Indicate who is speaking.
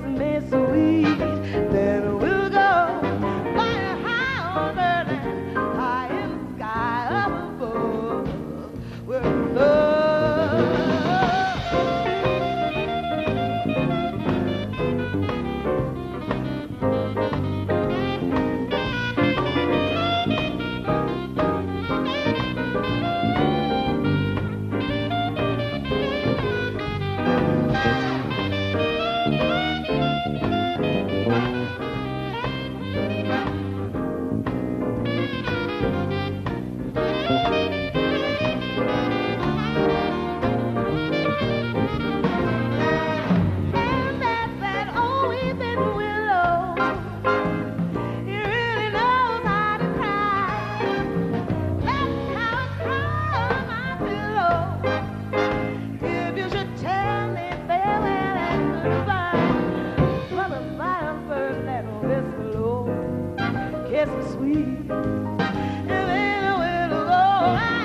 Speaker 1: Christmas so sweet. And then I went along.